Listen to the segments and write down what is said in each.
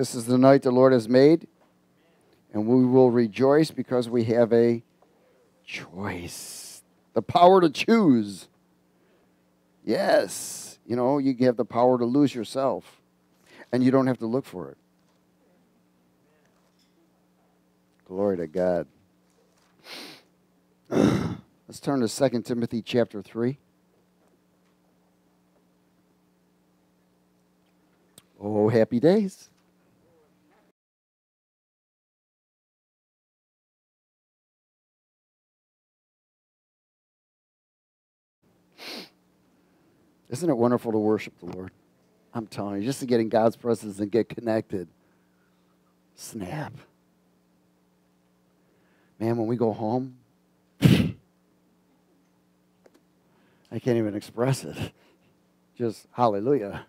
This is the night the Lord has made, and we will rejoice because we have a choice. The power to choose. Yes. You know, you have the power to lose yourself, and you don't have to look for it. Glory to God. Let's turn to 2 Timothy chapter 3. Oh, happy days. Isn't it wonderful to worship the Lord? I'm telling you, just to get in God's presence and get connected. Snap. Man, when we go home, I can't even express it. Just hallelujah.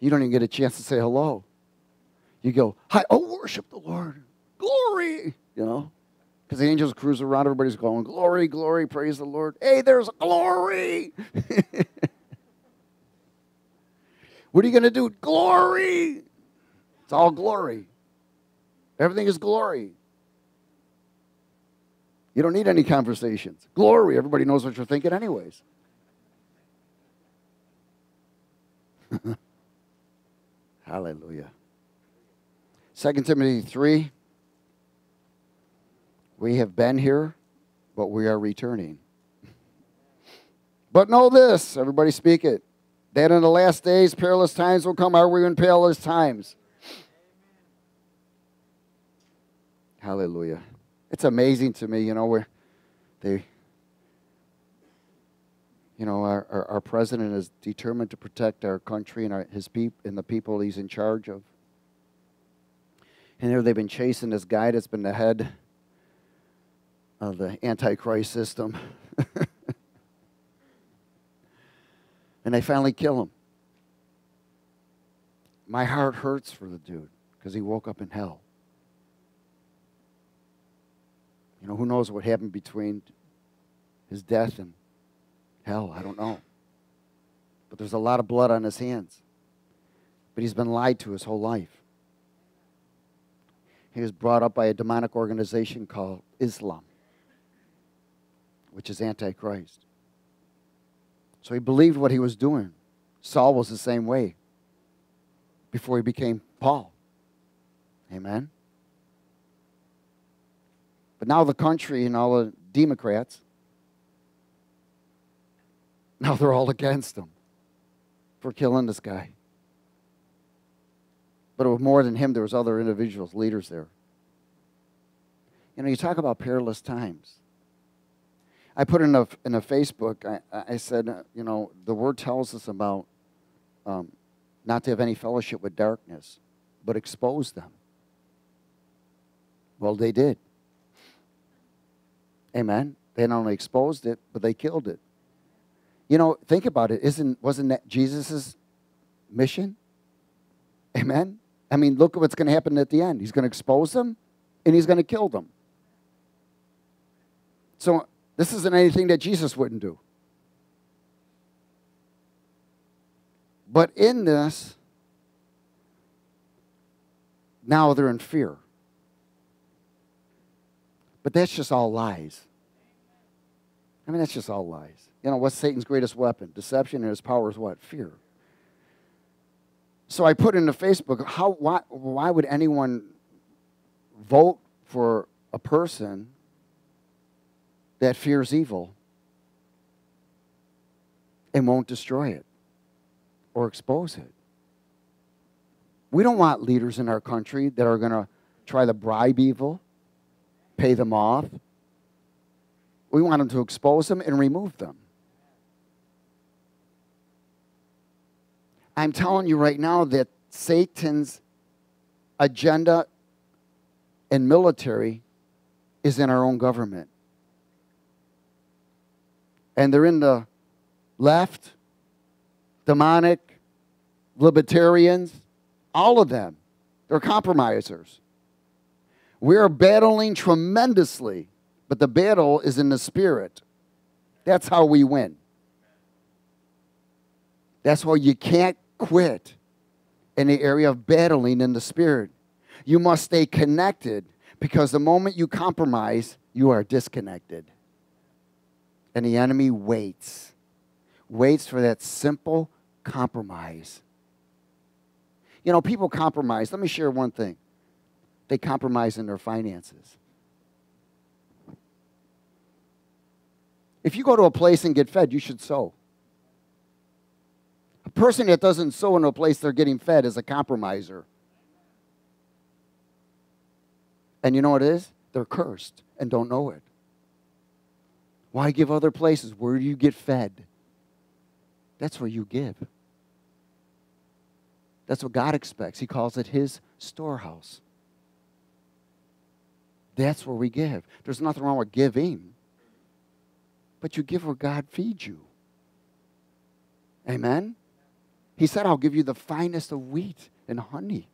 You don't even get a chance to say hello. You go, hi, oh, worship the Lord. Glory, you know. Because the angels cruise around, everybody's going, Glory, glory, praise the Lord. Hey, there's glory. what are you going to do? Glory. It's all glory. Everything is glory. You don't need any conversations. Glory. Everybody knows what you're thinking, anyways. Hallelujah. 2 Timothy 3 we have been here, but we are returning. But know this, everybody speak it, that in the last days perilous times will come. Are we in perilous times? Hallelujah. It's amazing to me, you know, where they, you know, our, our, our, president is determined to protect our country and our, his peop, and the people he's in charge of. And there they've been chasing this guy that's been the head of the Antichrist system. and they finally kill him. My heart hurts for the dude because he woke up in hell. You know, who knows what happened between his death and hell? I don't know. But there's a lot of blood on his hands. But he's been lied to his whole life. He was brought up by a demonic organization called Islam which is Antichrist. So he believed what he was doing. Saul was the same way before he became Paul. Amen. But now the country and all the Democrats, now they're all against him for killing this guy. But it was more than him, there was other individuals, leaders there. You know, you talk about perilous times. I put in a, in a Facebook, I, I said, uh, you know, the word tells us about um, not to have any fellowship with darkness, but expose them. Well, they did. Amen. They not only exposed it, but they killed it. You know, think about it. Isn't wasn't that Jesus' mission? Amen. I mean, look at what's going to happen at the end. He's going to expose them, and he's going to kill them. So this isn't anything that Jesus wouldn't do. But in this, now they're in fear. But that's just all lies. I mean, that's just all lies. You know, what's Satan's greatest weapon? Deception, and his power is what? Fear. So I put into Facebook, how, why, why would anyone vote for a person that fears evil and won't destroy it or expose it. We don't want leaders in our country that are going to try to bribe evil, pay them off. We want them to expose them and remove them. I'm telling you right now that Satan's agenda and military is in our own government and they're in the left, demonic, libertarians, all of them. They're compromisers. We are battling tremendously, but the battle is in the spirit. That's how we win. That's why you can't quit in the area of battling in the spirit. You must stay connected because the moment you compromise, you are disconnected. And the enemy waits, waits for that simple compromise. You know, people compromise. Let me share one thing they compromise in their finances. If you go to a place and get fed, you should sow. A person that doesn't sow in a place they're getting fed is a compromiser. And you know what it is? They're cursed and don't know it. Why give other places? Where do you get fed? That's where you give. That's what God expects. He calls it His storehouse. That's where we give. There's nothing wrong with giving, but you give where God feeds you. Amen? He said, I'll give you the finest of wheat and honey.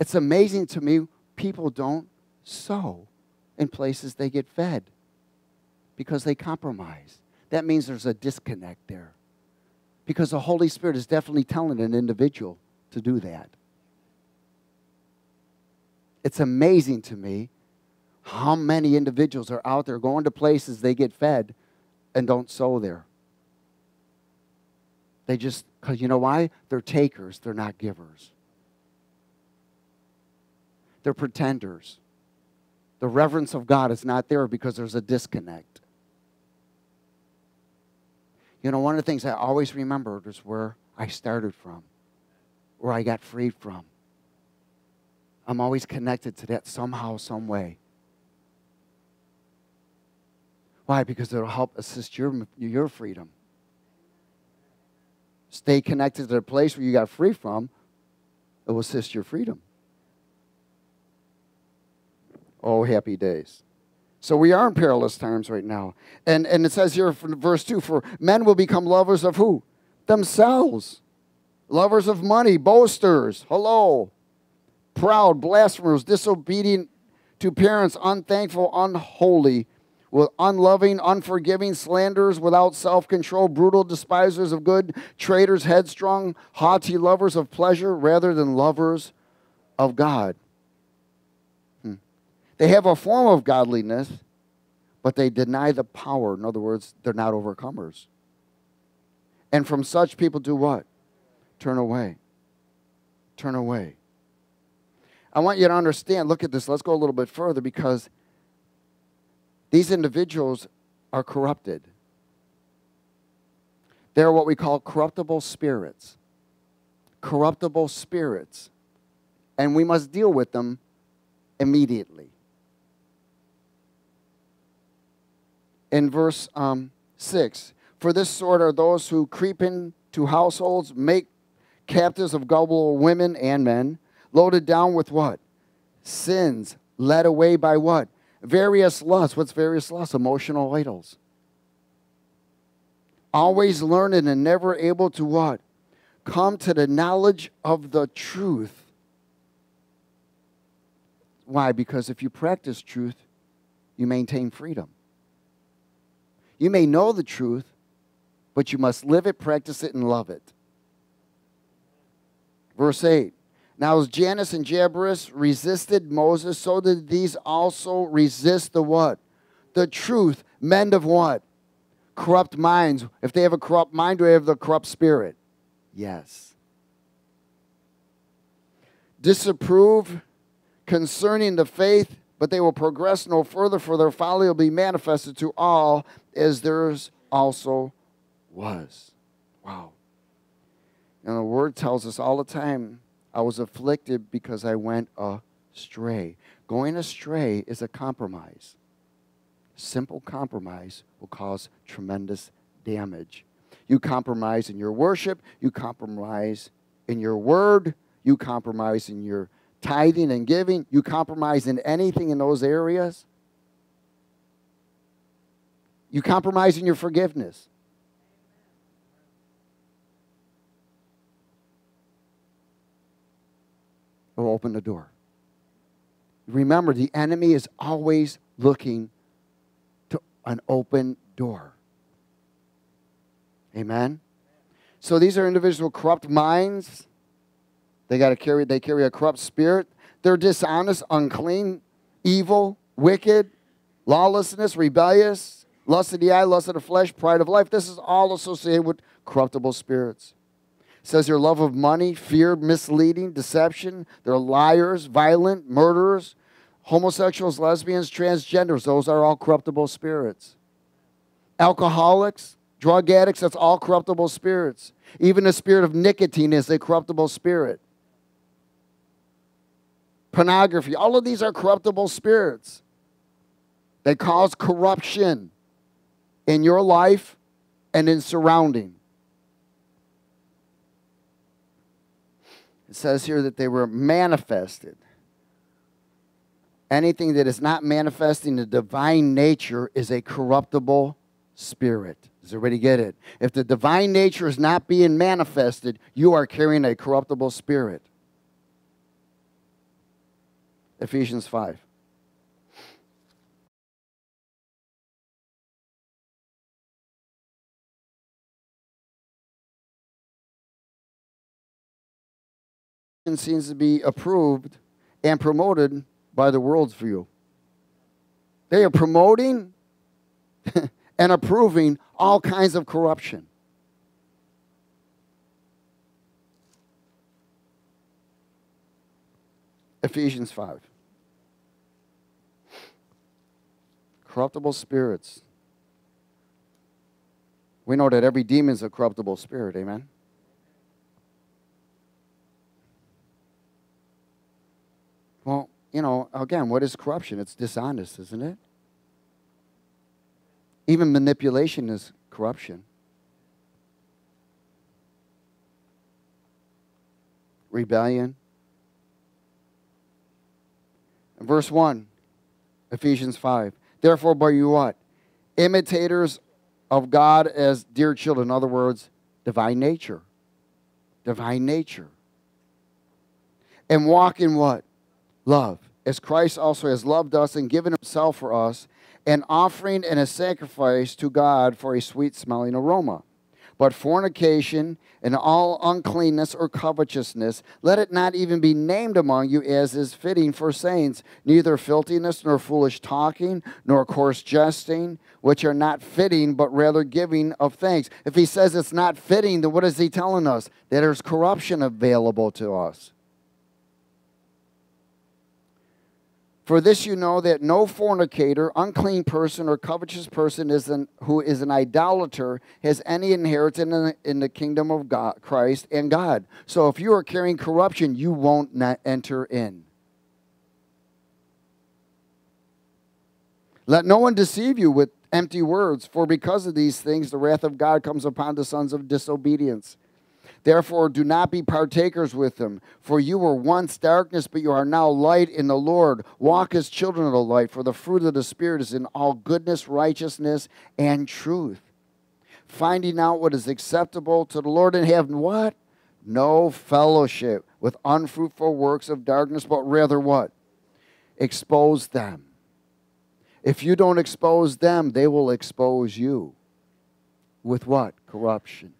It's amazing to me, people don't sow in places they get fed because they compromise. That means there's a disconnect there. Because the Holy Spirit is definitely telling an individual to do that. It's amazing to me how many individuals are out there going to places they get fed and don't sow there. They just, because you know why? They're takers, they're not givers. They're pretenders. The reverence of God is not there because there's a disconnect. You know, one of the things I always remembered is where I started from, where I got freed from. I'm always connected to that somehow, some way. Why? Because it'll help assist your, your freedom. Stay connected to the place where you got free from, it will assist your freedom. Oh, happy days. So we are in perilous times right now. And, and it says here in verse 2 For men will become lovers of who? Themselves. Lovers of money, boasters. Hello proud, blasphemers, disobedient to parents, unthankful, unholy, with unloving, unforgiving, slanderers, without self control, brutal, despisers of good, traitors, headstrong, haughty, lovers of pleasure rather than lovers of God. They have a form of godliness, but they deny the power. In other words, they're not overcomers. And from such people, do what? Turn away. Turn away. I want you to understand, look at this, let's go a little bit further because these individuals are corrupted. They're what we call corruptible spirits. Corruptible spirits. And we must deal with them immediately. In verse um, 6, for this sort are those who creep into households, make captives of gullible women and men Loaded down with what? Sins. Led away by what? Various lusts. What's various lusts? Emotional idols. Always learning and never able to what? Come to the knowledge of the truth. Why? Because if you practice truth, you maintain freedom. You may know the truth, but you must live it, practice it, and love it. Verse 8 now, as Jannes and Jambres resisted Moses, so did these also resist the what? The truth. Men of what? Corrupt minds. If they have a corrupt mind, do they have the corrupt spirit? Yes. Disapprove concerning the faith, but they will progress no further, for their folly will be manifested to all, as theirs also was. Wow. And the word tells us all the time I was afflicted because I went astray. Going astray is a compromise. Simple compromise will cause tremendous damage. You compromise in your worship, you compromise in your word, you compromise in your tithing and giving, you compromise in anything in those areas. You compromise in your forgiveness. will open the door. Remember, the enemy is always looking to an open door. Amen? So these are individual corrupt minds, They got to carry they carry a corrupt spirit. They're dishonest, unclean, evil, wicked, lawlessness, rebellious, lust of the eye, lust of the flesh, pride of life. This is all associated with corruptible spirits. It says your love of money, fear, misleading, deception. They're liars, violent, murderers, homosexuals, lesbians, transgenders. Those are all corruptible spirits. Alcoholics, drug addicts, that's all corruptible spirits. Even the spirit of nicotine is a corruptible spirit. Pornography, all of these are corruptible spirits. They cause corruption in your life and in surrounding. It says here that they were manifested. Anything that is not manifesting the divine nature is a corruptible spirit. Does everybody get it? If the divine nature is not being manifested, you are carrying a corruptible spirit. Ephesians 5. Seems to be approved and promoted by the world's view. They are promoting and approving all kinds of corruption. Ephesians 5. Corruptible spirits. We know that every demon is a corruptible spirit, amen? Well, you know, again, what is corruption? It's dishonest, isn't it? Even manipulation is corruption. Rebellion. Verse 1, Ephesians 5. Therefore, by you what? Imitators of God as dear children. In other words, divine nature. Divine nature. And walk in what? Love, as Christ also has loved us and given himself for us, an offering and a sacrifice to God for a sweet smelling aroma. But fornication and all uncleanness or covetousness, let it not even be named among you as is fitting for saints, neither filthiness nor foolish talking, nor coarse jesting, which are not fitting, but rather giving of thanks. If he says it's not fitting, then what is he telling us? That there's corruption available to us. For this you know that no fornicator, unclean person, or covetous person is an, who is an idolater has any inheritance in the, in the kingdom of God, Christ and God. So if you are carrying corruption, you won't enter in. Let no one deceive you with empty words, for because of these things the wrath of God comes upon the sons of disobedience. Therefore, do not be partakers with them. For you were once darkness, but you are now light in the Lord. Walk as children of the light, for the fruit of the Spirit is in all goodness, righteousness, and truth. Finding out what is acceptable to the Lord and have what? No fellowship with unfruitful works of darkness, but rather what? Expose them. If you don't expose them, they will expose you. With what? Corruption.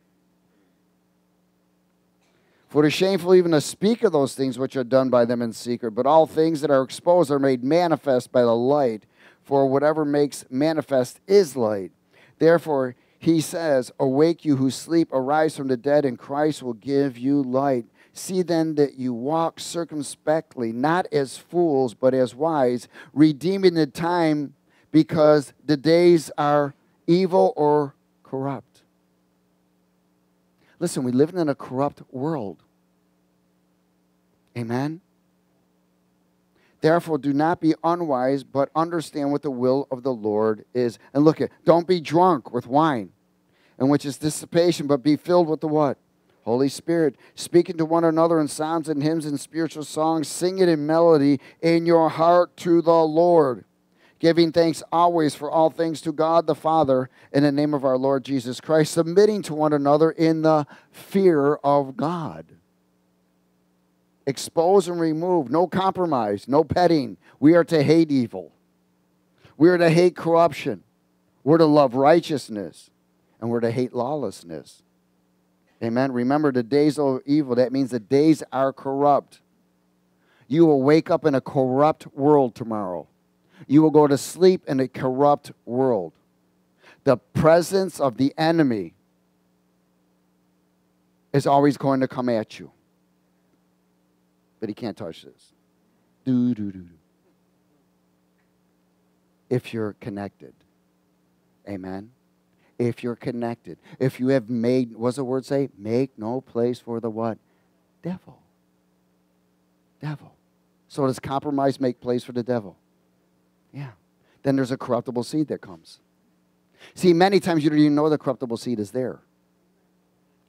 For it is shameful even to speak of those things which are done by them in secret, but all things that are exposed are made manifest by the light. For whatever makes manifest is light. Therefore, he says, Awake, you who sleep, arise from the dead, and Christ will give you light. See then that you walk circumspectly, not as fools, but as wise, redeeming the time because the days are evil or corrupt. Listen, we live in a corrupt world. Amen? Therefore, do not be unwise, but understand what the will of the Lord is. And look at, don't be drunk with wine, in which is dissipation, but be filled with the what? Holy Spirit, speaking to one another in psalms and hymns and spiritual songs, sing it in melody in your heart to the Lord, giving thanks always for all things to God the Father in the name of our Lord Jesus Christ, submitting to one another in the fear of God expose and remove, no compromise, no petting. We are to hate evil. We are to hate corruption. We're to love righteousness. And we're to hate lawlessness. Amen. Remember the days of evil. That means the days are corrupt. You will wake up in a corrupt world tomorrow. You will go to sleep in a corrupt world. The presence of the enemy is always going to come at you. But he can't touch this. Do, do, do, do. If you're connected. Amen. If you're connected. If you have made, what's the word say? Make no place for the what? Devil. Devil. So does compromise make place for the devil? Yeah. Then there's a corruptible seed that comes. See, many times you don't even know the corruptible seed is there.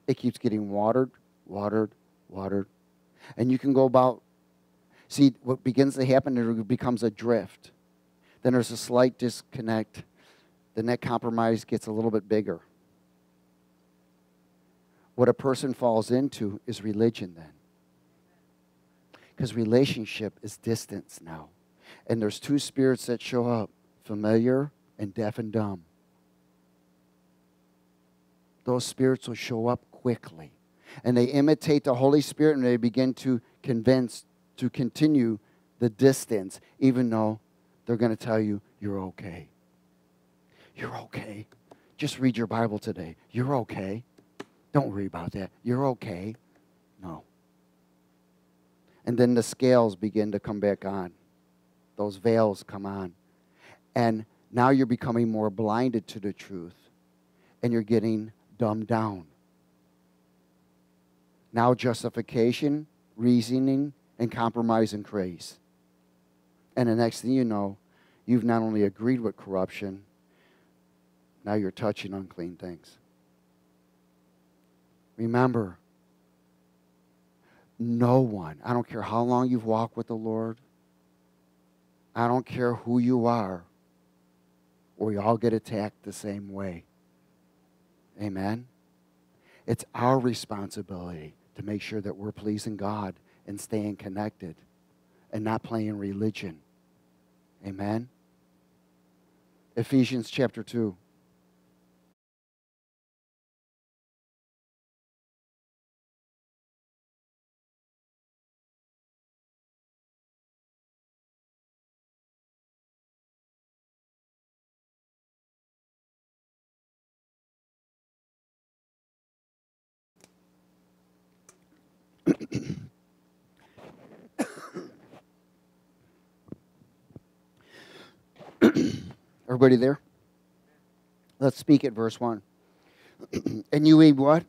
It keeps getting watered, watered, watered. And you can go about, see, what begins to happen, it becomes a drift. Then there's a slight disconnect. Then that compromise gets a little bit bigger. What a person falls into is religion then. Because relationship is distance now. And there's two spirits that show up familiar and deaf and dumb. Those spirits will show up quickly. And they imitate the Holy Spirit and they begin to convince, to continue the distance, even though they're going to tell you, you're okay. You're okay. Just read your Bible today. You're okay. Don't worry about that. You're okay. No. And then the scales begin to come back on. Those veils come on. And now you're becoming more blinded to the truth. And you're getting dumbed down. Now justification, reasoning, and compromise increase. And the next thing you know, you've not only agreed with corruption, now you're touching unclean things. Remember, no one, I don't care how long you've walked with the Lord, I don't care who you are, we all get attacked the same way. Amen? It's our responsibility to make sure that we're pleasing God and staying connected and not playing religion. Amen? Ephesians chapter 2. Everybody there? Let's speak at verse 1. and you he what?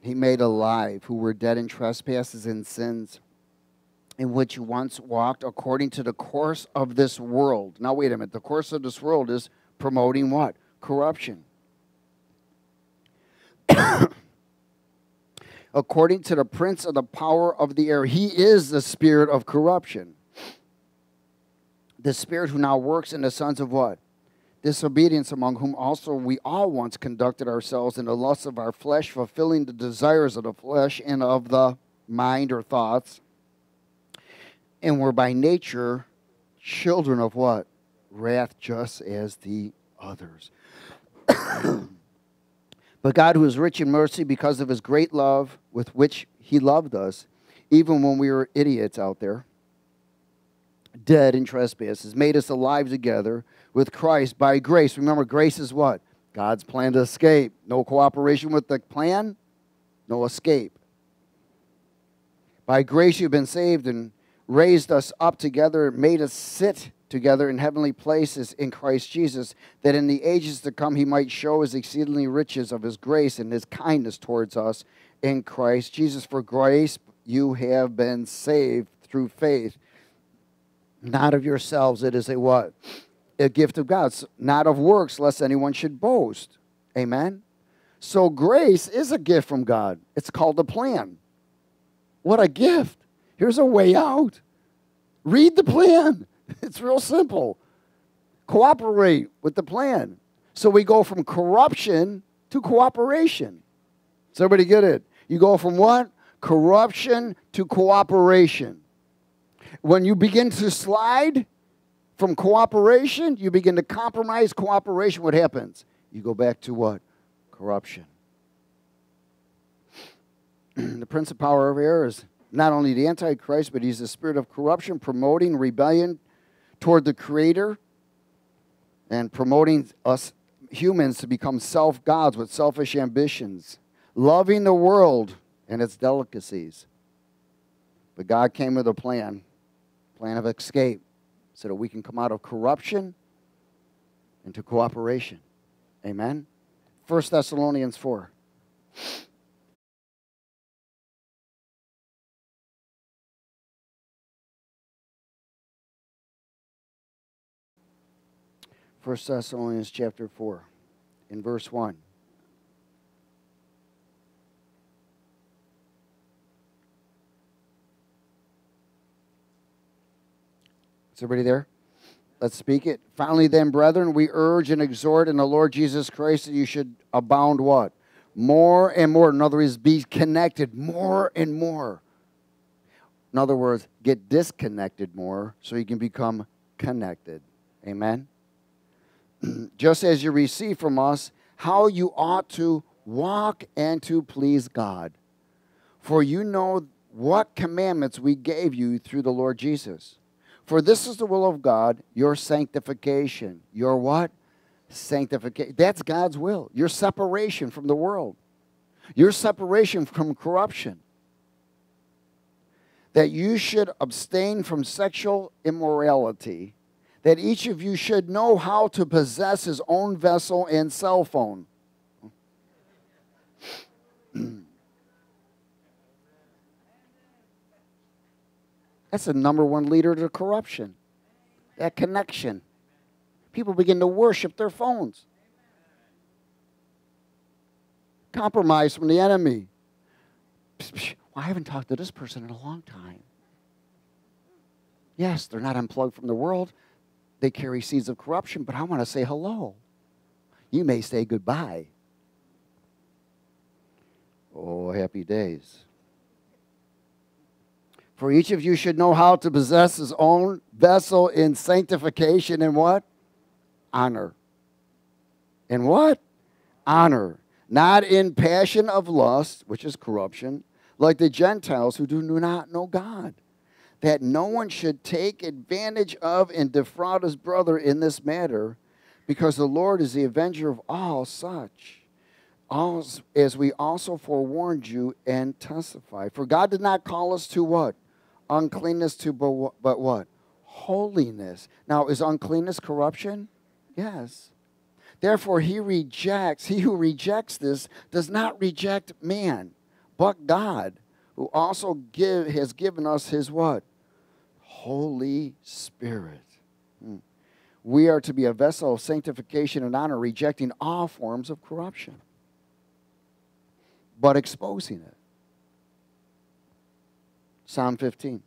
He made alive who were dead in trespasses and sins, in which you once walked according to the course of this world. Now, wait a minute. The course of this world is promoting what? Corruption. according to the prince of the power of the air. He is the spirit of corruption. The spirit who now works in the sons of what? disobedience, among whom also we all once conducted ourselves in the lusts of our flesh, fulfilling the desires of the flesh and of the mind or thoughts, and were by nature children of what? Wrath, just as the others. but God, who is rich in mercy because of his great love with which he loved us, even when we were idiots out there, dead in trespasses, made us alive together with Christ by grace. Remember, grace is what? God's plan to escape. No cooperation with the plan, no escape. By grace you've been saved and raised us up together, made us sit together in heavenly places in Christ Jesus, that in the ages to come he might show his exceedingly riches of his grace and his kindness towards us in Christ Jesus. For grace you have been saved through faith, not of yourselves. It is a what? a gift of God, not of works, lest anyone should boast. Amen? So grace is a gift from God. It's called a plan. What a gift. Here's a way out. Read the plan. It's real simple. Cooperate with the plan. So we go from corruption to cooperation. Does everybody get it? You go from what? Corruption to cooperation. When you begin to slide, from cooperation, you begin to compromise cooperation. What happens? You go back to what? Corruption. the prince of power of air is not only the Antichrist, but he's the spirit of corruption, promoting rebellion toward the Creator and promoting us humans to become self gods with selfish ambitions, loving the world and its delicacies. But God came with a plan, plan of escape, so that we can come out of corruption into cooperation. Amen. 1 Thessalonians 4. 1 Thessalonians chapter 4, in verse 1. Is everybody there? Let's speak it. Finally, then, brethren, we urge and exhort in the Lord Jesus Christ that you should abound what? More and more. In other words, be connected more and more. In other words, get disconnected more so you can become connected. Amen? just as you receive from us how you ought to walk and to please God. For you know what commandments we gave you through the Lord Jesus. For this is the will of God, your sanctification. Your what? Sanctification. That's God's will. Your separation from the world. Your separation from corruption. That you should abstain from sexual immorality that each of you should know how to possess his own vessel and cell phone. That's the number one leader to corruption. That connection. People begin to worship their phones. Compromise from the enemy. Well, I haven't talked to this person in a long time. Yes, they're not unplugged from the world, they carry seeds of corruption, but I want to say hello. You may say goodbye. Oh, happy days. For each of you should know how to possess his own vessel in sanctification and what? Honor. In what? Honor. Not in passion of lust, which is corruption, like the Gentiles who do not know God that no one should take advantage of and defraud his brother in this matter, because the Lord is the avenger of all such. As we also forewarned you and testify. For God did not call us to what? Uncleanness to but what? Holiness. Now, is uncleanness corruption? Yes. Therefore, he rejects, he who rejects this does not reject man, but God, who also give, has given us his what? Holy Spirit. Hmm. We are to be a vessel of sanctification and honor, rejecting all forms of corruption, but exposing it. Psalm 15.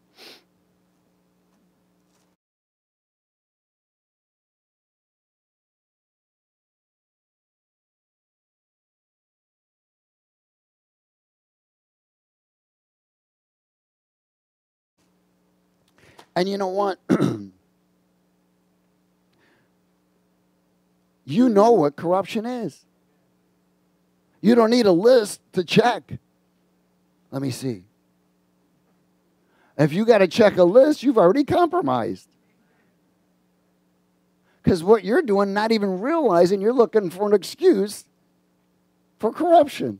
And you know what? you know what corruption is. You don't need a list to check. Let me see. If you got to check a list, you've already compromised. Because what you're doing, not even realizing you're looking for an excuse for corruption.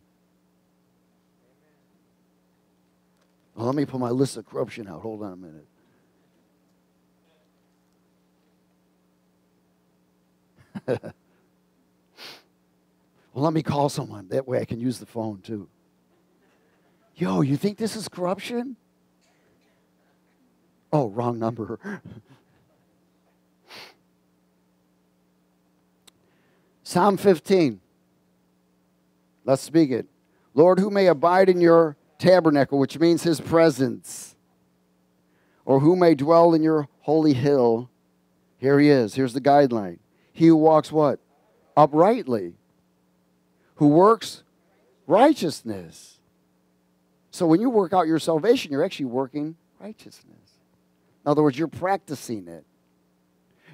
Well, let me pull my list of corruption out. Hold on a minute. Well, let me call someone. That way I can use the phone too. Yo, you think this is corruption? Oh, wrong number. Psalm 15. Let's speak it. Lord, who may abide in your tabernacle, which means his presence, or who may dwell in your holy hill. Here he is. Here's the guideline. He who walks what? Uprightly. Who works righteousness. So when you work out your salvation, you're actually working righteousness. In other words, you're practicing it.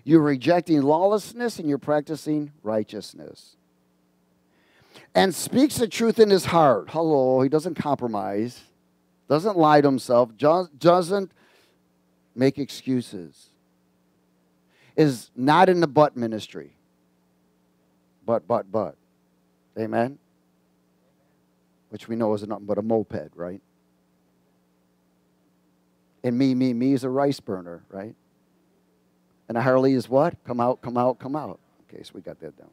You're rejecting lawlessness and you're practicing righteousness. and speaks the truth in his heart. Hello, he doesn't compromise, doesn't lie to himself, doesn't make excuses. Is not in the but ministry. But, but, but. Amen? Which we know is nothing but a moped, right? And me, me, me is a rice burner, right? And a Harley is what? Come out, come out, come out. Okay, so we got that down.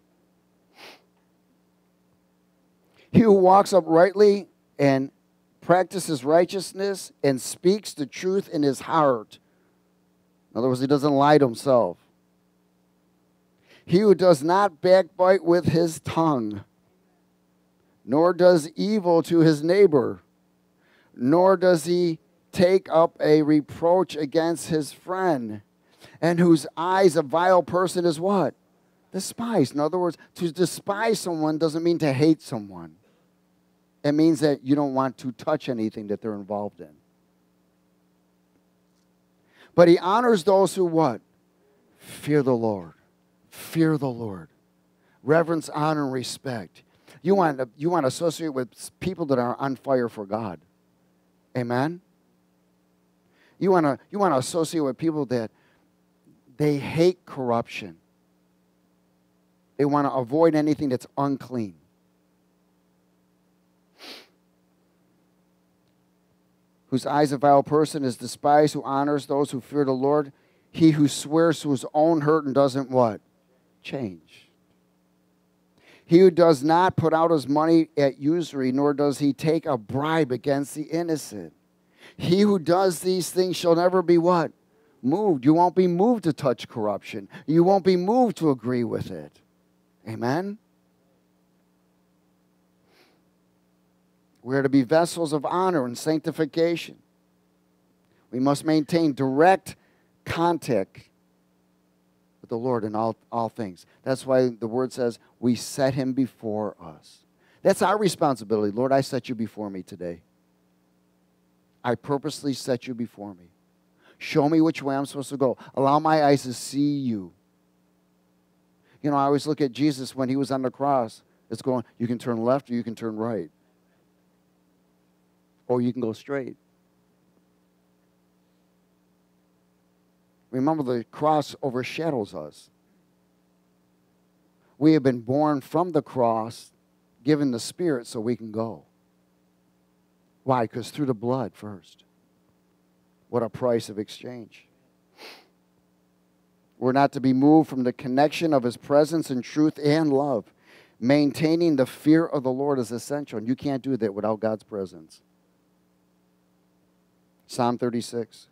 He who walks uprightly and practices righteousness and speaks the truth in his heart. In other words, he doesn't lie to himself. He who does not backbite with his tongue, nor does evil to his neighbor, nor does he take up a reproach against his friend, and whose eyes a vile person is what? Despise. In other words, to despise someone doesn't mean to hate someone. It means that you don't want to touch anything that they're involved in. But he honors those who what? Fear the Lord. Fear the Lord. Reverence, honor, and respect. You want, to, you want to associate with people that are on fire for God. Amen? You want to you want to associate with people that they hate corruption. They want to avoid anything that's unclean. Whose eyes a vile person is despised, who honors those who fear the Lord. He who swears to his own hurt and doesn't what? Change. He who does not put out his money at usury, nor does he take a bribe against the innocent. He who does these things shall never be what? Moved. You won't be moved to touch corruption. You won't be moved to agree with it. Amen? We're to be vessels of honor and sanctification. We must maintain direct contact with the Lord in all, all things. That's why the word says, we set him before us. That's our responsibility. Lord, I set you before me today. I purposely set you before me. Show me which way I'm supposed to go. Allow my eyes to see you. You know, I always look at Jesus when he was on the cross. It's going, you can turn left or you can turn right. Or you can go straight. Remember, the cross overshadows us. We have been born from the cross, given the Spirit so we can go. Why? Because through the blood first. What a price of exchange. We're not to be moved from the connection of His presence and truth and love. Maintaining the fear of the Lord is essential, and you can't do that without God's presence. Psalm 36.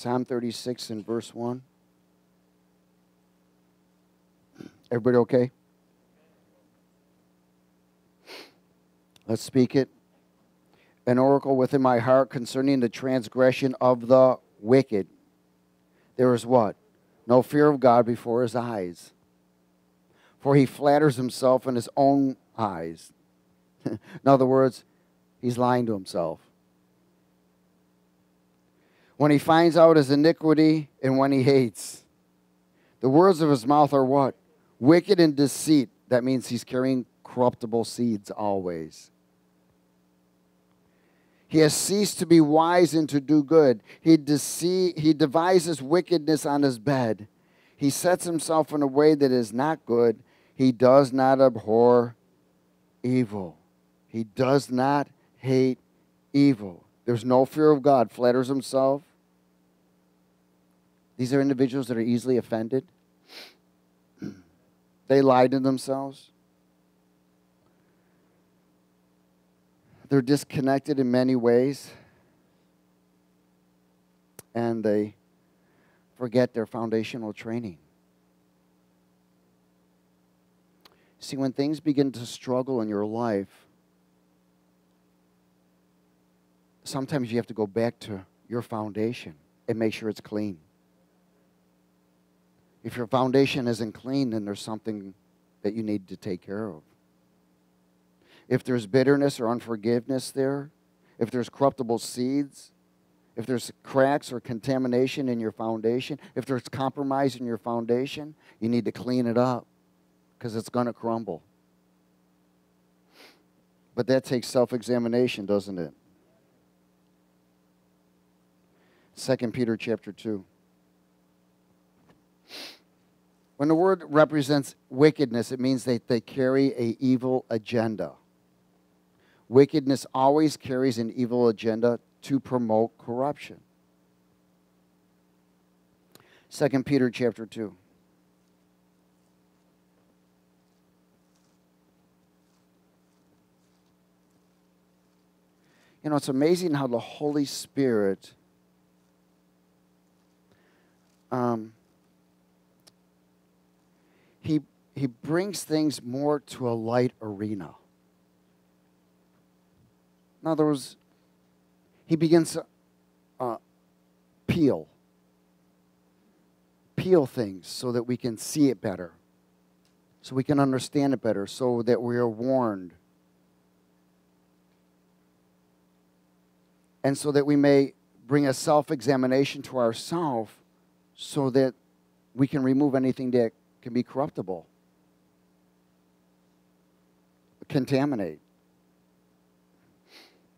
Psalm 36 and verse 1. Everybody okay? Let's speak it. An oracle within my heart concerning the transgression of the wicked. There is what? No fear of God before his eyes. For he flatters himself in his own eyes. in other words, he's lying to himself when he finds out his iniquity and when he hates. The words of his mouth are what? Wicked and deceit. That means he's carrying corruptible seeds always. He has ceased to be wise and to do good. He, dece- he devises wickedness on his bed. He sets himself in a way that is not good. He does not abhor evil. He does not hate evil. There's no fear of God, flatters himself, these are individuals that are easily offended. they lie to themselves. They're disconnected in many ways. And they forget their foundational training. See, when things begin to struggle in your life, sometimes you have to go back to your foundation and make sure it's clean. If your foundation isn't clean, then there's something that you need to take care of. If there's bitterness or unforgiveness there, if there's corruptible seeds, if there's cracks or contamination in your foundation, if there's compromise in your foundation, you need to clean it up because it's going to crumble. But that takes self examination, doesn't it? 2 Peter chapter 2. When the word represents wickedness, it means that they carry a evil agenda. Wickedness always carries an evil agenda to promote corruption. 2 Peter chapter 2. You know, it's amazing how the Holy Spirit um, he, he brings things more to a light arena. In other words, he begins to uh, peel, peel things so that we can see it better, so we can understand it better, so that we are warned. And so that we may bring a self examination to ourselves so that we can remove anything that can be corruptible, contaminate.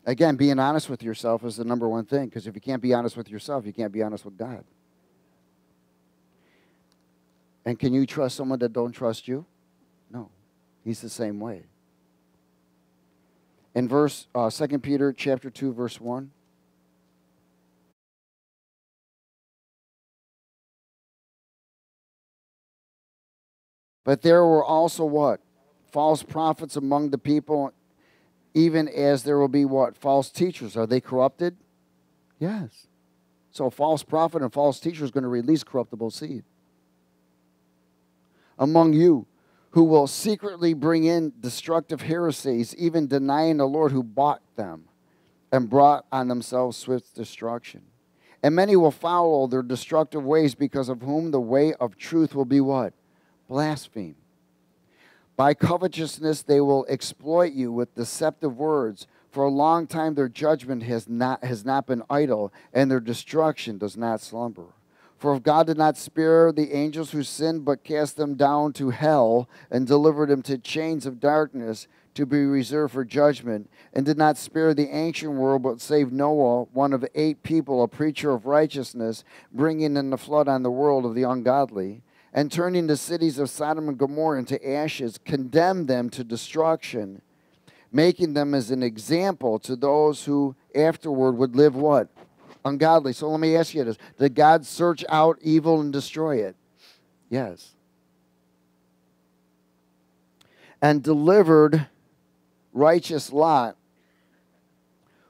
Again, being honest with yourself is the number one thing because if you can't be honest with yourself, you can't be honest with God. And can you trust someone that don't trust you? No. He's the same way. In verse uh, 2 Peter chapter 2 verse 1 But there were also what? False prophets among the people, even as there will be what? False teachers. Are they corrupted? Yes. So a false prophet and false teacher is going to release corruptible seed. Among you, who will secretly bring in destructive heresies, even denying the Lord who bought them and brought on themselves swift destruction. And many will follow their destructive ways, because of whom the way of truth will be what? Blaspheme. By covetousness they will exploit you with deceptive words. For a long time their judgment has not, has not been idle, and their destruction does not slumber. For if God did not spare the angels who sinned, but cast them down to hell, and delivered them to chains of darkness to be reserved for judgment, and did not spare the ancient world, but saved Noah, one of eight people, a preacher of righteousness, bringing in the flood on the world of the ungodly and turning the cities of Sodom and Gomorrah into ashes, condemned them to destruction, making them as an example to those who afterward would live what? Ungodly. So let me ask you this Did God search out evil and destroy it? Yes. And delivered righteous Lot,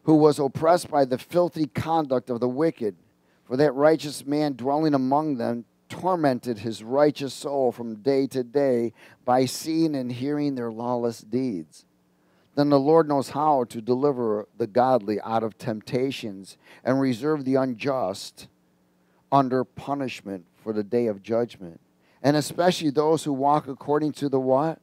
who was oppressed by the filthy conduct of the wicked. For that righteous man dwelling among them tormented his righteous soul from day to day by seeing and hearing their lawless deeds. Then the Lord knows how to deliver the godly out of temptations and reserve the unjust under punishment for the day of judgment. And especially those who walk according to the what?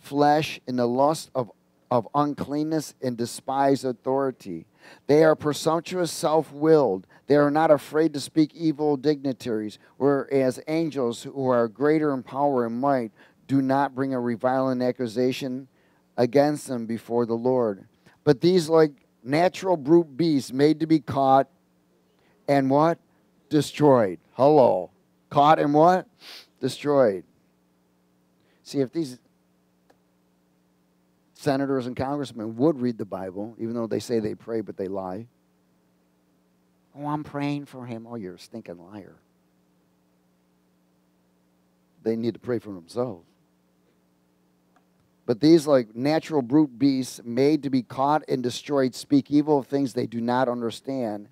Flesh in the lust of, of uncleanness and despise authority. They are presumptuous, self willed. They are not afraid to speak evil dignitaries, whereas angels who are greater in power and might do not bring a reviling accusation against them before the Lord. But these, like natural brute beasts, made to be caught and what? Destroyed. Hello. Caught and what? Destroyed. See, if these senators and congressmen would read the Bible, even though they say they pray, but they lie. Oh, I'm praying for him. Oh, you're a stinking liar. They need to pray for themselves. But these, like natural brute beasts, made to be caught and destroyed, speak evil of things they do not understand,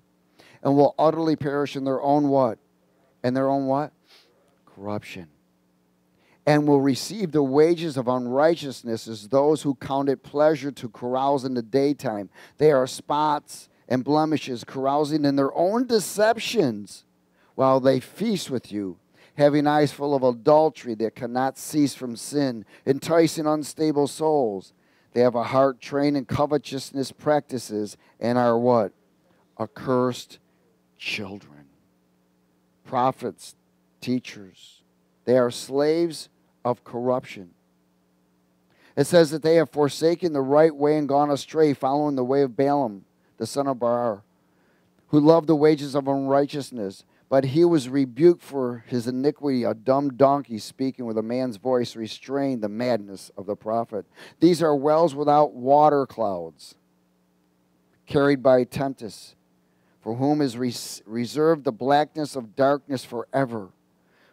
and will utterly perish in their own what? In their own what? Corruption and will receive the wages of unrighteousness as those who count it pleasure to carouse in the daytime. They are spots and blemishes, carousing in their own deceptions while they feast with you, having eyes full of adultery that cannot cease from sin, enticing unstable souls. They have a heart trained in covetousness practices and are what? Accursed children. Prophets, teachers. They are slaves of corruption. It says that they have forsaken the right way and gone astray, following the way of Balaam, the son of Beor, who loved the wages of unrighteousness. But he was rebuked for his iniquity. A dumb donkey speaking with a man's voice restrained the madness of the prophet. These are wells without water clouds, carried by tempest, for whom is res- reserved the blackness of darkness forever.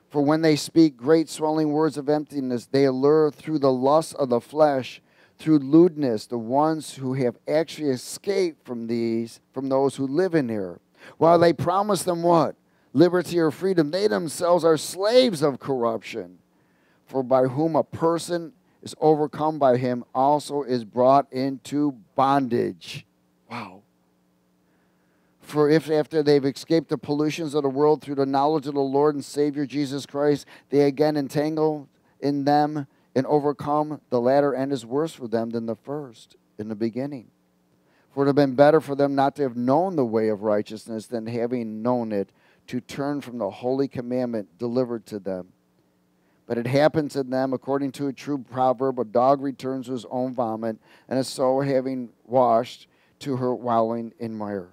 For when they speak great swelling words of emptiness, they allure through the lust of the flesh, through lewdness, the ones who have actually escaped from these, from those who live in error. While they promise them what? Liberty or freedom, they themselves are slaves of corruption. For by whom a person is overcome by him also is brought into bondage. Wow. For if after they've escaped the pollutions of the world through the knowledge of the Lord and Savior Jesus Christ, they again entangle in them and overcome, the latter end is worse for them than the first in the beginning. For it would have been better for them not to have known the way of righteousness than having known it, to turn from the holy commandment delivered to them. But it happened to them according to a true proverb a dog returns to his own vomit, and a sow having washed to her wallowing in mire.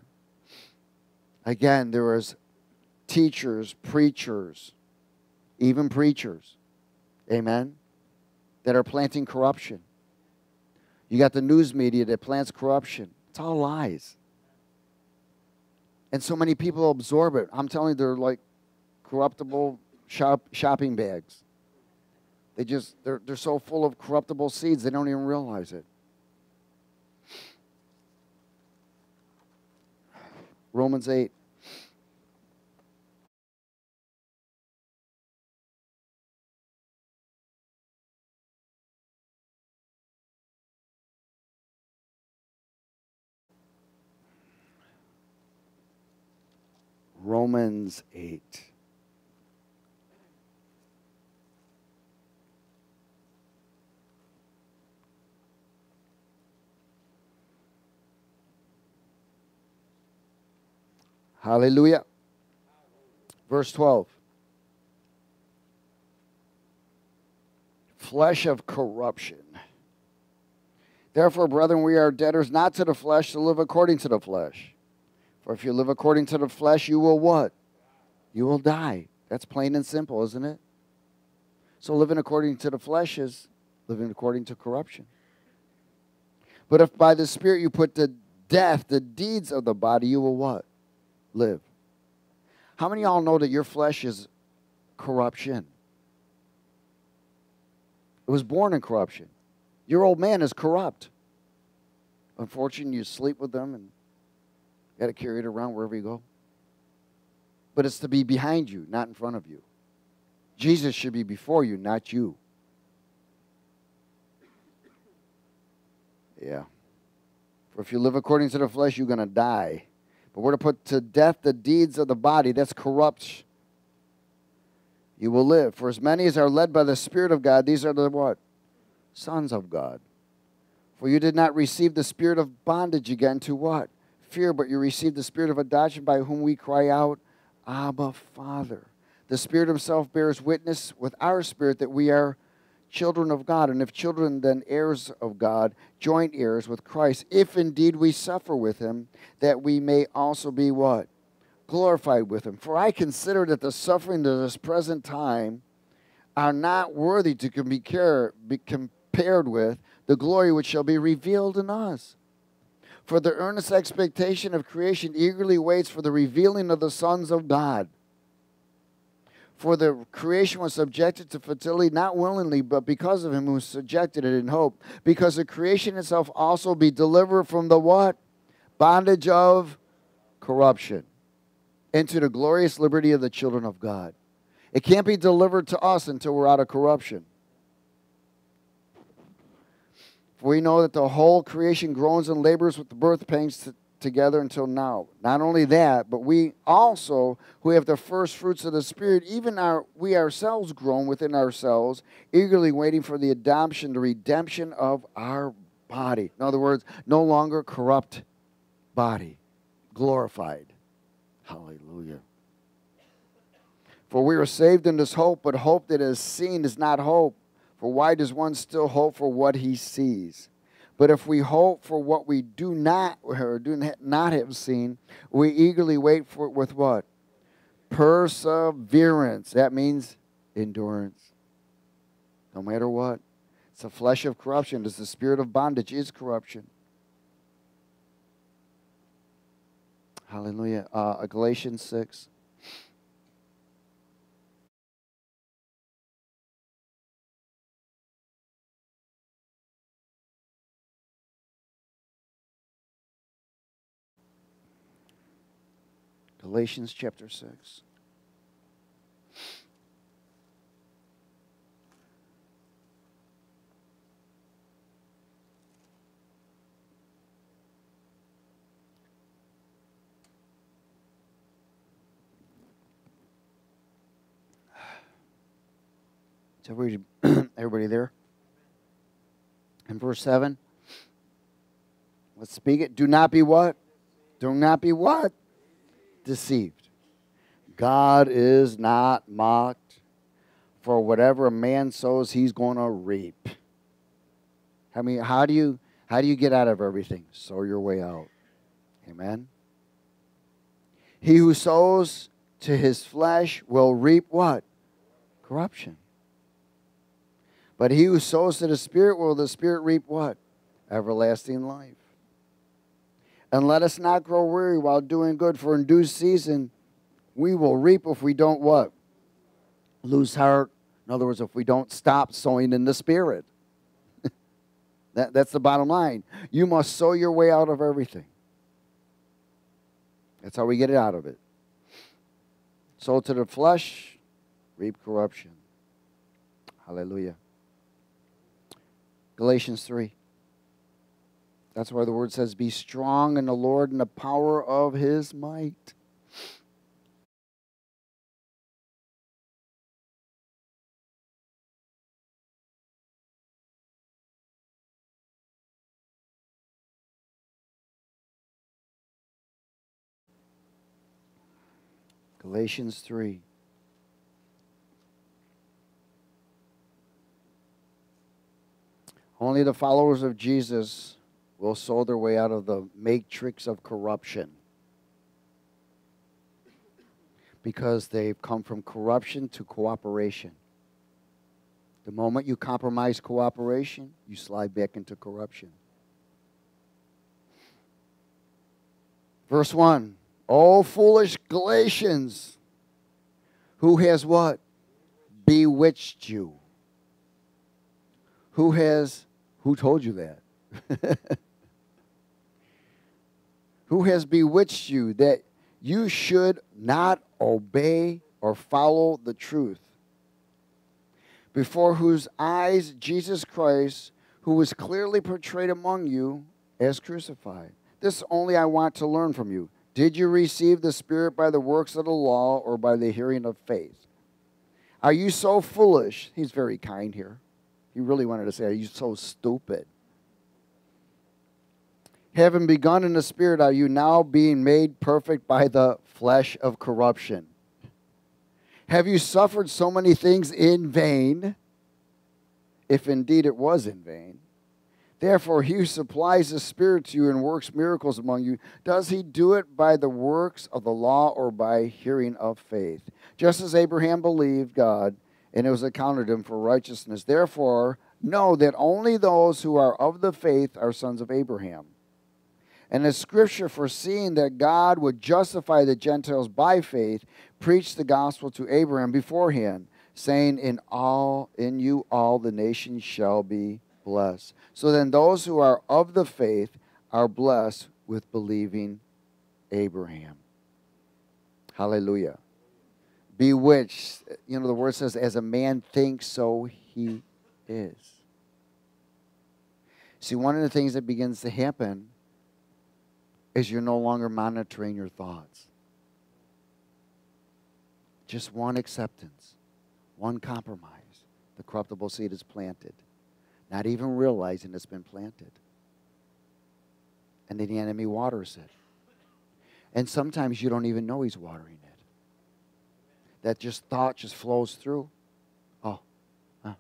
Again, there was teachers, preachers, even preachers, amen, that are planting corruption. You got the news media that plants corruption. It's all lies. And so many people absorb it. I'm telling you, they're like corruptible shop, shopping bags. They just, they're, they're so full of corruptible seeds, they don't even realize it. Romans 8. Romans 8. Hallelujah. Verse 12. Flesh of corruption. Therefore, brethren, we are debtors not to the flesh to live according to the flesh. For if you live according to the flesh, you will what? You will die. That's plain and simple, isn't it? So living according to the flesh is living according to corruption. But if by the Spirit you put to death the deeds of the body, you will what? Live. How many of y'all know that your flesh is corruption? It was born in corruption. Your old man is corrupt. Unfortunately, you sleep with them and got to carry it around wherever you go. But it's to be behind you, not in front of you. Jesus should be before you, not you. Yeah. For if you live according to the flesh, you're going to die. But we're to put to death the deeds of the body. That's corrupt. You will live. For as many as are led by the Spirit of God, these are the what? Sons of God. For you did not receive the spirit of bondage again to what? fear, but you received the spirit of adoption by whom we cry out, Abba, Father. The Spirit Himself bears witness with our spirit that we are children of God. And if children, then heirs of God, joint heirs with Christ, if indeed we suffer with Him, that we may also be what? Glorified with Him. For I consider that the suffering of this present time are not worthy to be compared with the glory which shall be revealed in us. For the earnest expectation of creation eagerly waits for the revealing of the sons of God. For the creation was subjected to fertility not willingly, but because of him who subjected it in hope. Because the creation itself also be delivered from the what? Bondage of corruption into the glorious liberty of the children of God. It can't be delivered to us until we're out of corruption. For we know that the whole creation groans and labors with the birth pangs together until now. Not only that, but we also, who have the first fruits of the Spirit, even our, we ourselves groan within ourselves, eagerly waiting for the adoption, the redemption of our body. In other words, no longer corrupt body, glorified. Hallelujah. For we are saved in this hope, but hope that is seen is not hope. For why does one still hope for what he sees? But if we hope for what we do not or do not have seen, we eagerly wait for it with what? Perseverance. That means endurance. No matter what. It's the flesh of corruption. It's the spirit of bondage is corruption. Hallelujah. Uh, Galatians 6. Galatians chapter 6. Is everybody, everybody there? In verse 7, let's speak it. Do not be what? Do not be what? Deceived. God is not mocked. For whatever a man sows, he's going to reap. I mean, how do you how do you get out of everything? Sow your way out. Amen. He who sows to his flesh will reap what? Corruption. But he who sows to the Spirit will the Spirit reap what? Everlasting life. And let us not grow weary while doing good, for in due season we will reap if we don't what? Lose heart. In other words, if we don't stop sowing in the Spirit. that, that's the bottom line. You must sow your way out of everything. That's how we get it out of it. Sow to the flesh, reap corruption. Hallelujah. Galatians 3. That's why the word says, Be strong in the Lord and the power of his might. Galatians 3. Only the followers of Jesus will sow their way out of the matrix of corruption because they've come from corruption to cooperation. The moment you compromise cooperation, you slide back into corruption. Verse 1 O foolish Galatians, who has what? Bewitched you. Who has, who told you that? who has bewitched you that you should not obey or follow the truth? Before whose eyes Jesus Christ, who was clearly portrayed among you as crucified. This only I want to learn from you. Did you receive the Spirit by the works of the law or by the hearing of faith? Are you so foolish? He's very kind here. He really wanted to say, Are you so stupid? Having begun in the Spirit, are you now being made perfect by the flesh of corruption? Have you suffered so many things in vain? If indeed it was in vain. Therefore, he who supplies the Spirit to you and works miracles among you, does he do it by the works of the law or by hearing of faith? Just as Abraham believed God, and it was accounted him for righteousness. Therefore, know that only those who are of the faith are sons of Abraham. And the scripture, foreseeing that God would justify the Gentiles by faith, preached the gospel to Abraham beforehand, saying, In all in you all the nations shall be blessed. So then those who are of the faith are blessed with believing Abraham. Hallelujah bewitched. You know, the word says, as a man thinks, so he is. See, one of the things that begins to happen is you're no longer monitoring your thoughts. Just one acceptance, one compromise. The corruptible seed is planted, not even realizing it's been planted. and then the enemy waters it. And sometimes you don't even know he's watering it. That just thought just flows through. Oh, huh.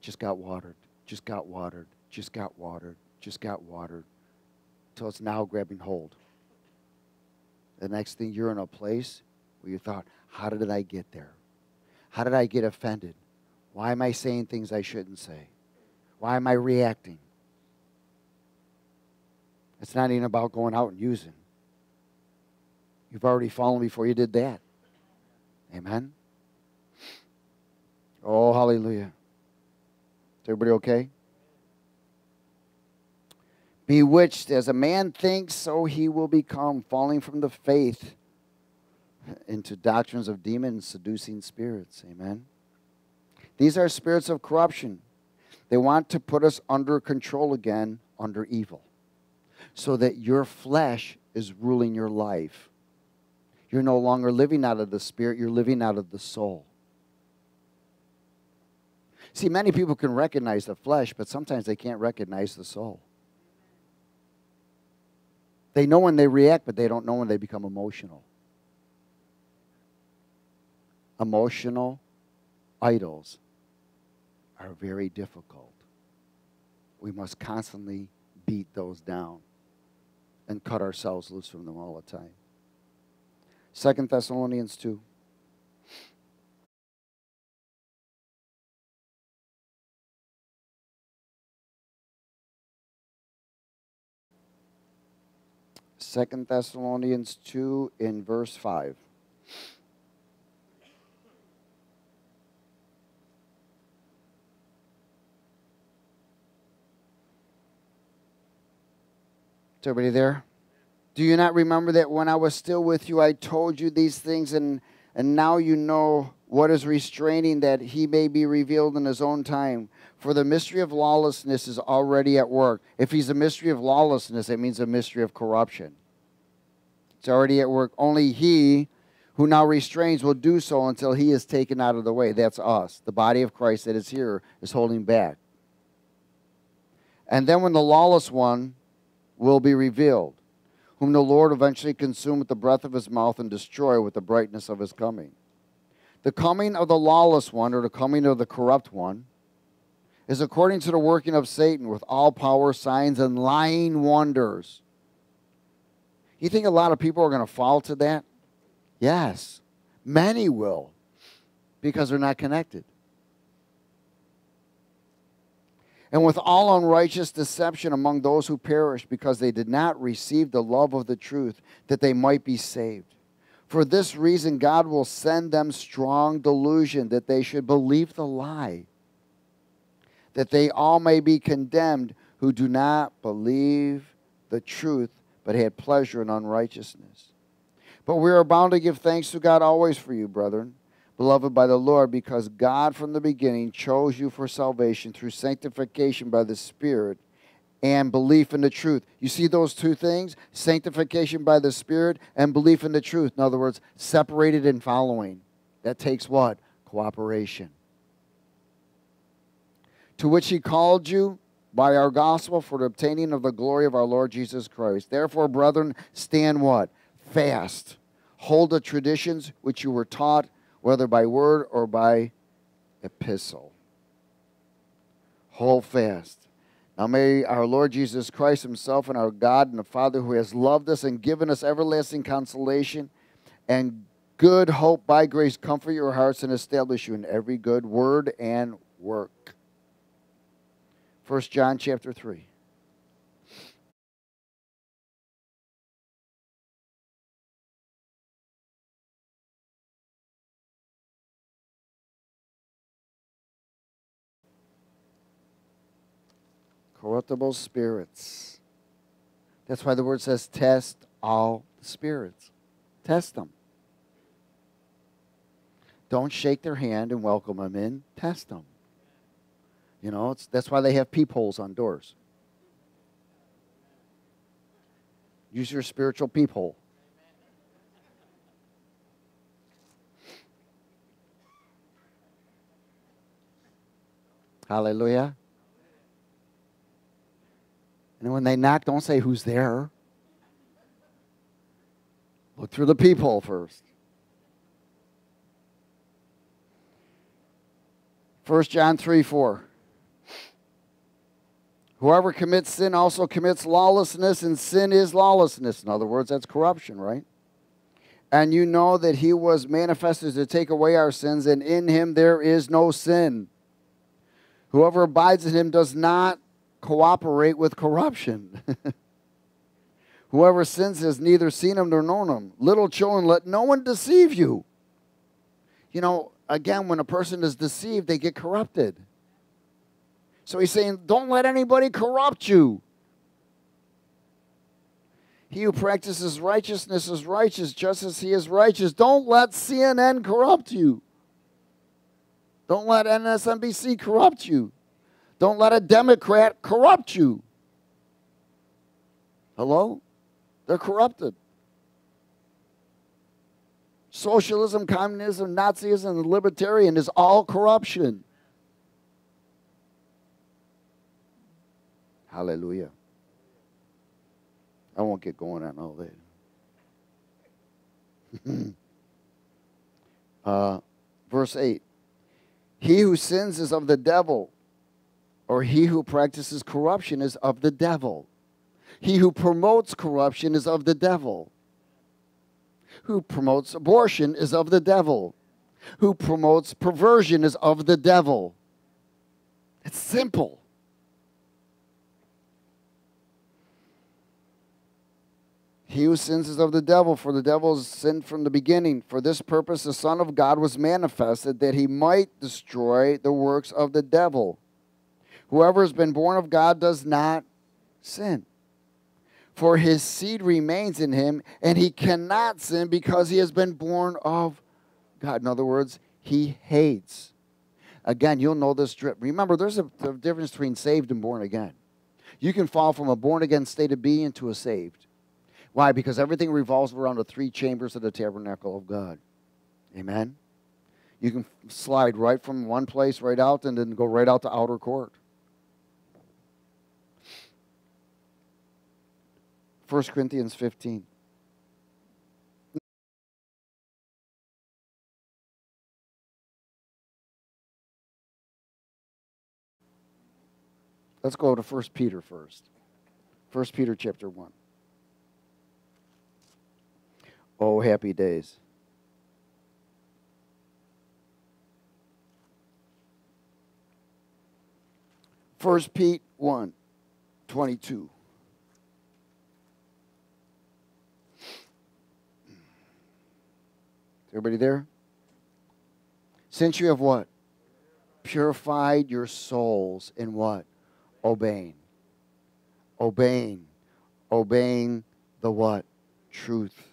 Just got watered, just got watered, just got watered, just got watered. Till it's now grabbing hold. The next thing you're in a place where you thought, how did I get there? How did I get offended? Why am I saying things I shouldn't say? Why am I reacting? It's not even about going out and using. You've already fallen before you did that. Amen? Oh, hallelujah. Is everybody okay? Bewitched, as a man thinks, so he will become, falling from the faith into doctrines of demons, seducing spirits. Amen? These are spirits of corruption. They want to put us under control again, under evil, so that your flesh is ruling your life. You're no longer living out of the spirit, you're living out of the soul. See, many people can recognize the flesh, but sometimes they can't recognize the soul. They know when they react, but they don't know when they become emotional. Emotional idols are very difficult. We must constantly beat those down and cut ourselves loose from them all the time. Second Thessalonians 2. Second Thessalonians 2 in verse 5. Is everybody there? Do you not remember that when I was still with you, I told you these things, and, and now you know what is restraining that he may be revealed in his own time? For the mystery of lawlessness is already at work. If he's a mystery of lawlessness, it means a mystery of corruption. It's already at work. Only he who now restrains will do so until he is taken out of the way. That's us. The body of Christ that is here is holding back. And then when the lawless one will be revealed, whom the Lord eventually consume with the breath of his mouth and destroy with the brightness of his coming. The coming of the lawless one, or the coming of the corrupt one, is according to the working of Satan with all power, signs, and lying wonders. You think a lot of people are going to fall to that? Yes. Many will because they're not connected. And with all unrighteous deception among those who perish because they did not receive the love of the truth that they might be saved. For this reason, God will send them strong delusion that they should believe the lie that they all may be condemned who do not believe the truth, but had pleasure in unrighteousness. But we are bound to give thanks to God always for you, brethren, beloved by the Lord, because God from the beginning chose you for salvation through sanctification by the Spirit and belief in the truth. You see those two things? Sanctification by the Spirit and belief in the truth. In other words, separated and following. That takes what? Cooperation to which he called you by our gospel for the obtaining of the glory of our Lord Jesus Christ. Therefore, brethren, stand what? Fast. Hold the traditions which you were taught, whether by word or by epistle. Hold fast. Now may our Lord Jesus Christ himself and our God and the Father who has loved us and given us everlasting consolation and good hope by grace comfort your hearts and establish you in every good word and work. 1 John chapter 3. Corruptible spirits. That's why the word says, test all the spirits. Test them. Don't shake their hand and welcome them in. Test them. You know, that's why they have peepholes on doors. Use your spiritual peephole. Hallelujah. And When they knock, don't say who's there. Look through the peephole first. 1 John 3 4. Whoever commits sin also commits lawlessness, and sin is lawlessness. In other words, that's corruption, right? And you know that he was manifested to take away our sins, and in him there is no sin. Whoever abides in him does not cooperate with corruption. Whoever sins has neither seen him nor known him. Little children, let no one deceive you. You know, again, when a person is deceived, they get corrupted. So he's saying, don't let anybody corrupt you. He who practices righteousness is righteous just as he is righteous. Don't let CNN corrupt you. Don't let MSNBC corrupt you. Don't let a Democrat corrupt you. Hello? They're corrupted. Socialism, communism, Nazism, and libertarian is all corruption. Hallelujah. I won't get going on all that. uh, verse 8 He who sins is of the devil, or he who practices corruption is of the devil. He who promotes corruption is of the devil. Who promotes abortion is of the devil. Who promotes perversion is of the devil. It's simple. He who sins is of the devil, for the devil has sinned from the beginning. For this purpose, the Son of God was manifested, that he might destroy the works of the devil. Whoever has been born of God does not sin, for his seed remains in him, and he cannot sin because he has been born of God. In other words, he hates. Again, you'll know this. Drip. Remember, there's a, a difference between saved and born again. You can fall from a born again state of being to a saved. Why? Because everything revolves around the three chambers of the tabernacle of God. Amen? You can slide right from one place right out and then go right out to outer court. 1 Corinthians 15. Let's go to 1 Peter first. 1 Peter chapter 1. Oh, happy days. First Pete 1, 22. Everybody there? Since you have what? Purified your souls in what? Obeying. Obeying. Obeying the what? Truth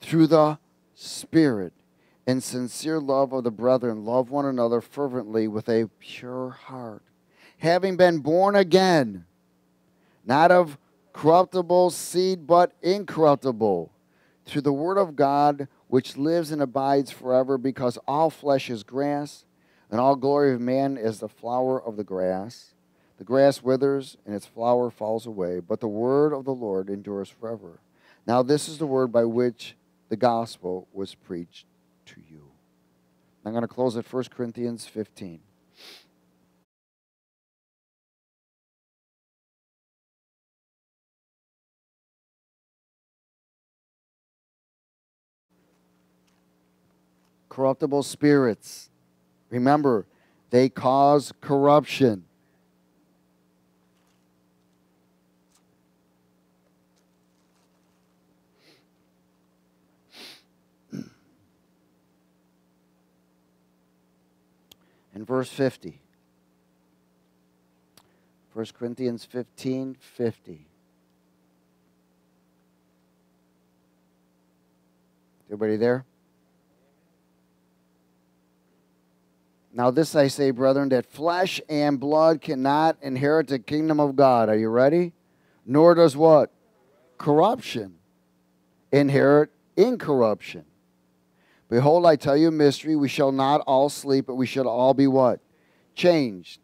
through the Spirit and sincere love of the brethren, love one another fervently with a pure heart, having been born again, not of corruptible seed, but incorruptible, through the word of God, which lives and abides forever, because all flesh is grass, and all glory of man is the flower of the grass. The grass withers, and its flower falls away, but the word of the Lord endures forever. Now, this is the word by which the gospel was preached to you. I'm going to close at 1 Corinthians 15. Corruptible spirits. Remember, they cause corruption. In verse 50. 1 Corinthians 15 50. Everybody there? Now, this I say, brethren, that flesh and blood cannot inherit the kingdom of God. Are you ready? Nor does what? Corruption inherit incorruption. Behold, I tell you a mystery. We shall not all sleep, but we shall all be what? Changed.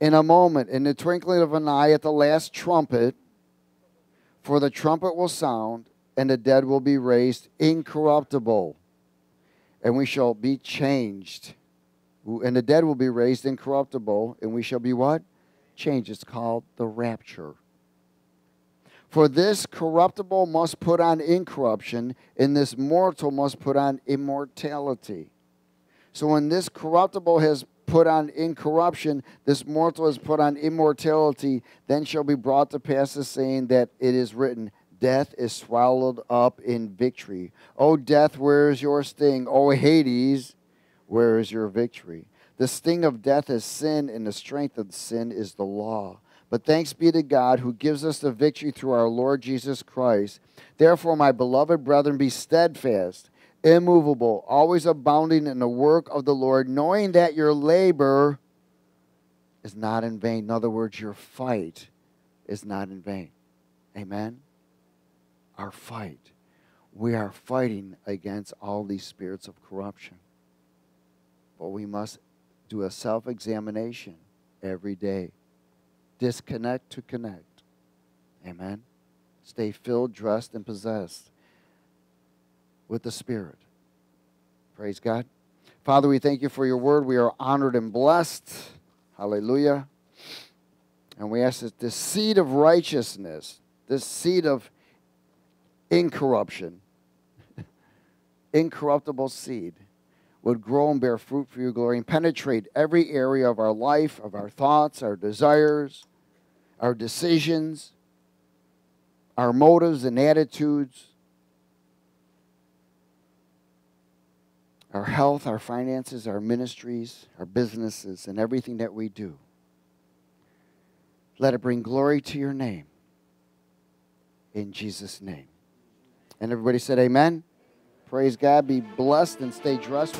in a moment, in the twinkling of an eye, at the last trumpet. For the trumpet will sound, and the dead will be raised incorruptible, and we shall be changed. And the dead will be raised incorruptible, and we shall be what? Changed. It's called the rapture. For this corruptible must put on incorruption, and this mortal must put on immortality. So when this corruptible has put on incorruption, this mortal has put on immortality, then shall be brought to pass the saying that it is written, Death is swallowed up in victory. O death, where is your sting? O Hades, where is your victory? The sting of death is sin, and the strength of sin is the law. But thanks be to God who gives us the victory through our Lord Jesus Christ. Therefore, my beloved brethren, be steadfast, immovable, always abounding in the work of the Lord, knowing that your labor is not in vain. In other words, your fight is not in vain. Amen? Our fight. We are fighting against all these spirits of corruption. But we must do a self examination every day disconnect to connect. Amen. Stay filled, dressed, and possessed with the Spirit. Praise God. Father, we thank you for your word. We are honored and blessed. Hallelujah. And we ask that this seed of righteousness, this seed of incorruption, incorruptible seed, would grow and bear fruit for your glory and penetrate every area of our life, of our thoughts, our desires, our decisions, our motives and attitudes, our health, our finances, our ministries, our businesses, and everything that we do. Let it bring glory to your name. In Jesus' name. And everybody said, Amen. Praise God. Be blessed and stay dressed